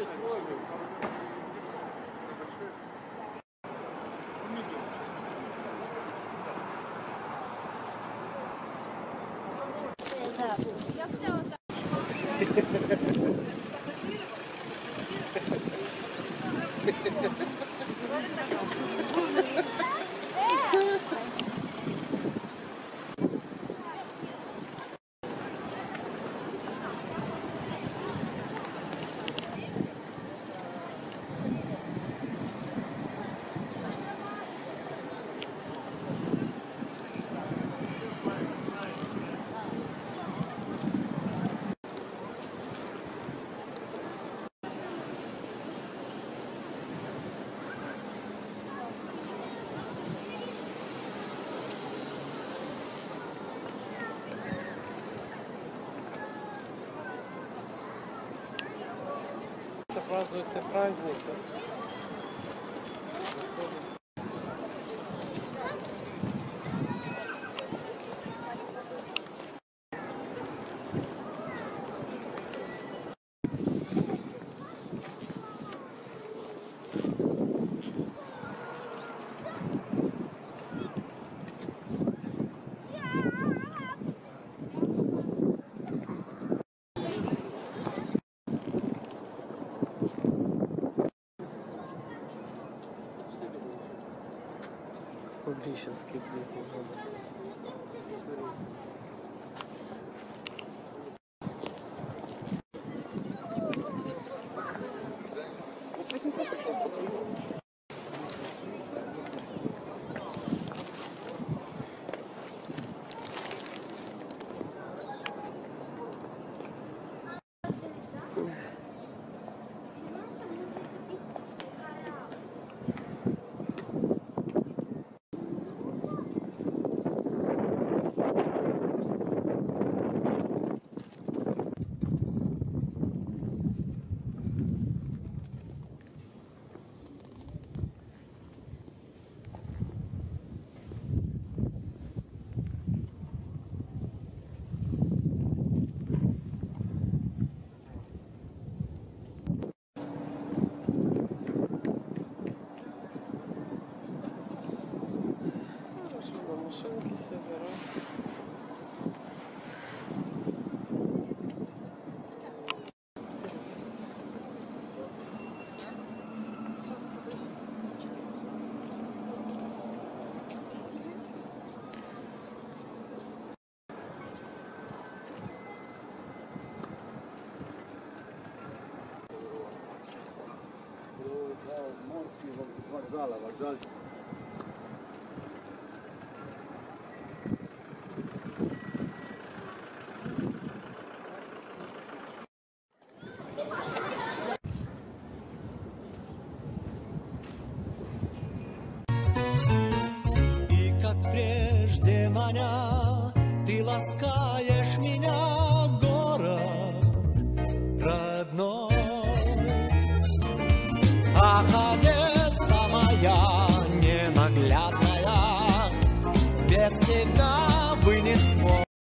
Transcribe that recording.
Я вся вот Это празднуется праздник. Кубический блин. Вокзала, вокзал. И как прежде маня, ты ласкаешь